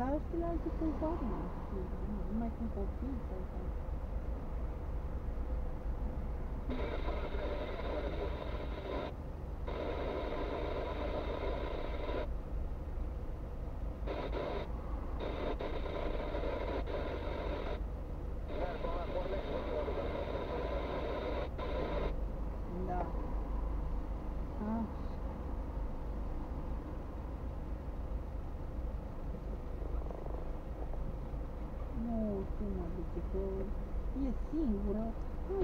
Dar aș fi la alte pe zone. Mai sunt copii sau...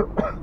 Ha ha ha.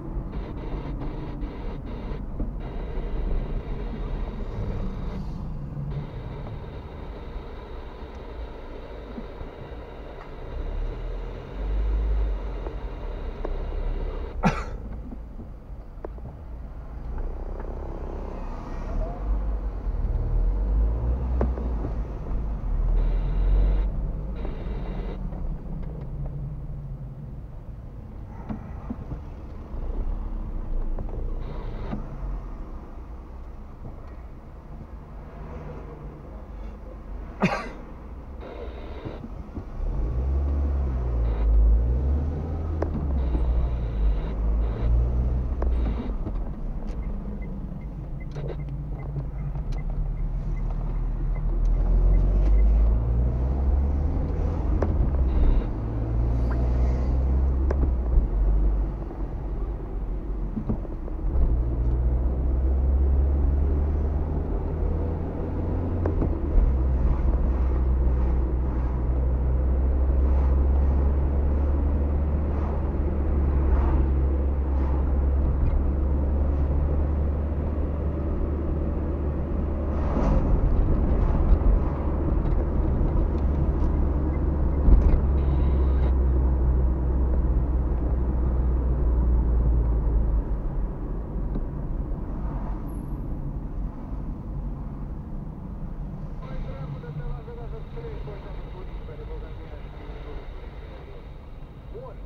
Bun.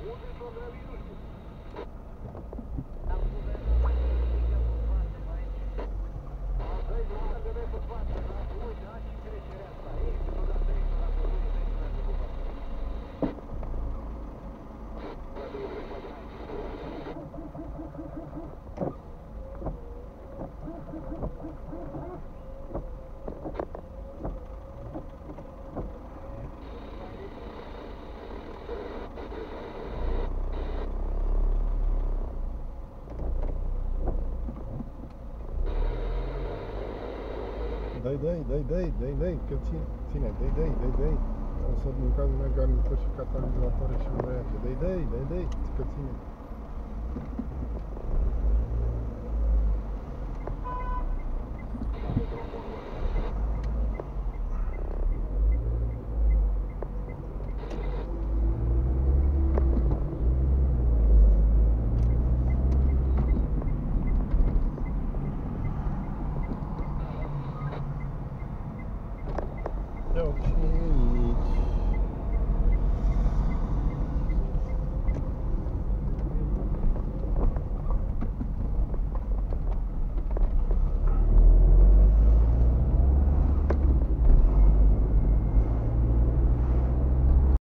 Unde s-a Dai, dai, dai, dai, dai, dai, că ține, ține, dai, dai, dai, dai. O să din cazul meu garnitor și catalizatoare și uraiate. Dai, dai, dai, dai, că ține. No.